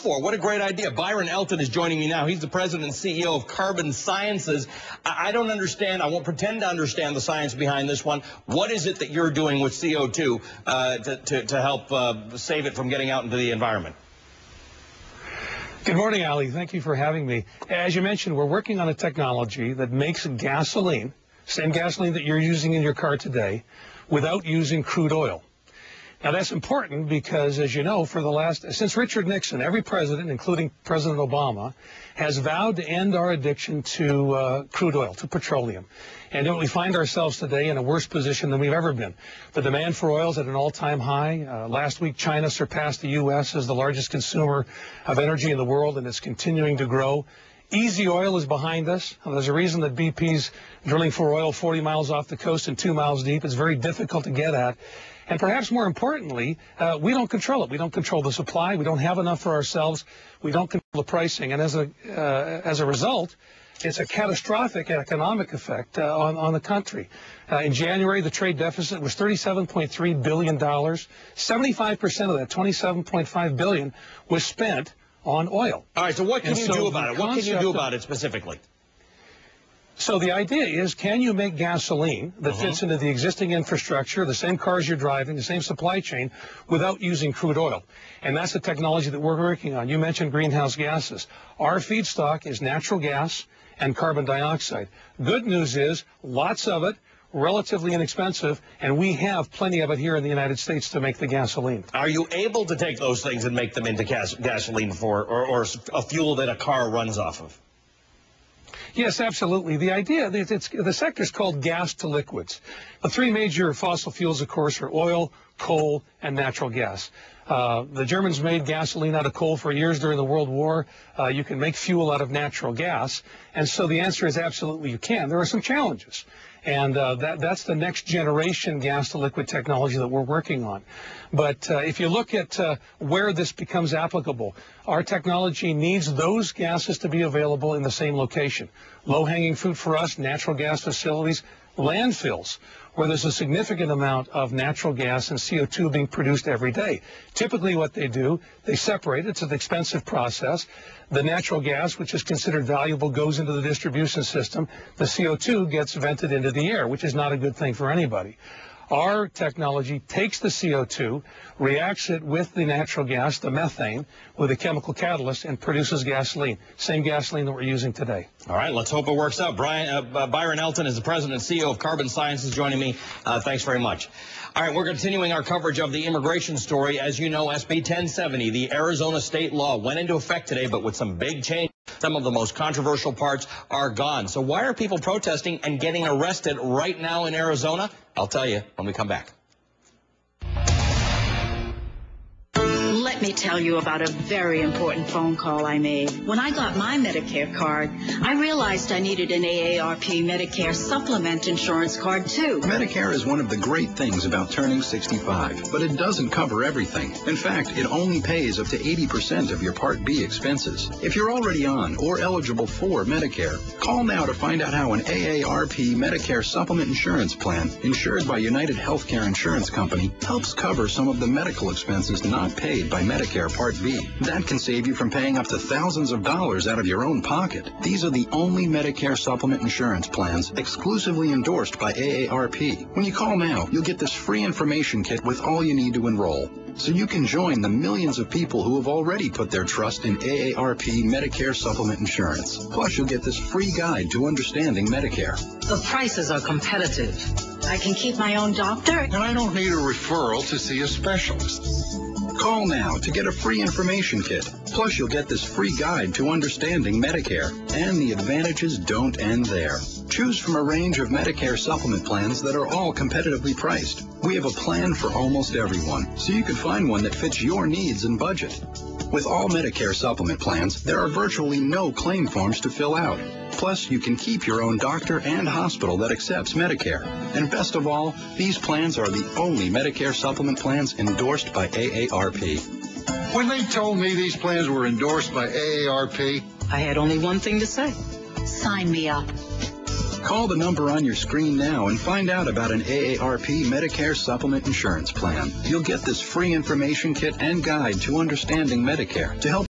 for. What a great idea. Byron Elton is joining me now. He's the president and CEO of Carbon Sciences. I don't understand. I won't pretend to understand the science behind this one. What is it that you're doing with CO2 uh, to, to, to, help uh, save it from getting out into the environment? Good morning, Ali. Thank you for having me. As you mentioned, we're working on a technology that makes gasoline, same gasoline that you're using in your car today, without using crude oil. Now that's important because, as you know, for the last since Richard Nixon, every president, including President Obama, has vowed to end our addiction to uh, crude oil, to petroleum. And we find ourselves today in a worse position than we've ever been. The demand for oil is at an all-time high. Uh, last week, China surpassed the U.S. as the largest consumer of energy in the world, and it's continuing to grow. Easy oil is behind us. There's a reason that BP's drilling for oil 40 miles off the coast and two miles deep. It's very difficult to get at. And perhaps more importantly, uh, we don't control it. We don't control the supply. We don't have enough for ourselves. We don't control the pricing. And as a, uh, as a result, it's a catastrophic economic effect uh, on, on the country. Uh, in January, the trade deficit was $37.3 billion. 75% of that, 27.5 billion, was spent on oil. All right, so what can and you so do about it? What can you do about it specifically? So the idea is, can you make gasoline that uh -huh. fits into the existing infrastructure, the same cars you're driving, the same supply chain, without using crude oil? And that's the technology that we're working on. You mentioned greenhouse gases. Our feedstock is natural gas and carbon dioxide. Good news is, lots of it, relatively inexpensive, and we have plenty of it here in the United States to make the gasoline. Are you able to take those things and make them into gas gasoline for, or, or a fuel that a car runs off of? Yes, absolutely. The idea, it's, the sector is called gas to liquids. The three major fossil fuels, of course, are oil, coal, and natural gas. Uh, the Germans made gasoline out of coal for years during the World War. Uh, you can make fuel out of natural gas. And so the answer is absolutely you can. There are some challenges. And uh, that, that's the next generation gas to liquid technology that we're working on. But uh, if you look at uh, where this becomes applicable, our technology needs those gases to be available in the same location. Low-hanging fruit for us, natural gas facilities, landfills where there's a significant amount of natural gas and CO2 being produced every day. Typically what they do, they separate. It's an expensive process. The natural gas, which is considered valuable, goes into the distribution system. The CO2 gets vented into the air, which is not a good thing for anybody. Our technology takes the CO2, reacts it with the natural gas, the methane, with a chemical catalyst, and produces gasoline. Same gasoline that we're using today. All right, let's hope it works out. Brian, uh, Byron Elton is the president and CEO of Carbon Sciences joining me. Uh, thanks very much. All right, we're continuing our coverage of the immigration story. As you know, SB 1070, the Arizona state law, went into effect today, but with some big changes. Some of the most controversial parts are gone. So why are people protesting and getting arrested right now in Arizona? I'll tell you when we come back. Let me tell you about a very important phone call I made. When I got my Medicare card, I realized I needed an AARP Medicare supplement insurance card too. Medicare is one of the great things about turning 65, but it doesn't cover everything. In fact, it only pays up to 80% of your Part B expenses. If you're already on or eligible for Medicare, call now to find out how an AARP Medicare supplement insurance plan insured by United Healthcare Insurance Company helps cover some of the medical expenses not paid by Medicare Part B. That can save you from paying up to thousands of dollars out of your own pocket. These are the only Medicare supplement insurance plans exclusively endorsed by AARP. When you call now, you'll get this free information kit with all you need to enroll. So you can join the millions of people who have already put their trust in AARP Medicare Supplement Insurance. Plus, you'll get this free guide to understanding Medicare. The prices are competitive. I can keep my own doctor. And I don't need a referral to see a specialist. Call now to get a free information kit. Plus, you'll get this free guide to understanding Medicare. And the advantages don't end there. Choose from a range of Medicare supplement plans that are all competitively priced. We have a plan for almost everyone, so you can find one that fits your needs and budget. With all Medicare supplement plans, there are virtually no claim forms to fill out. Plus, you can keep your own doctor and hospital that accepts Medicare. And best of all, these plans are the only Medicare supplement plans endorsed by AARP. When they told me these plans were endorsed by AARP, I had only one thing to say. Sign me up. Call the number on your screen now and find out about an AARP Medicare Supplement Insurance Plan. You'll get this free information kit and guide to understanding Medicare to help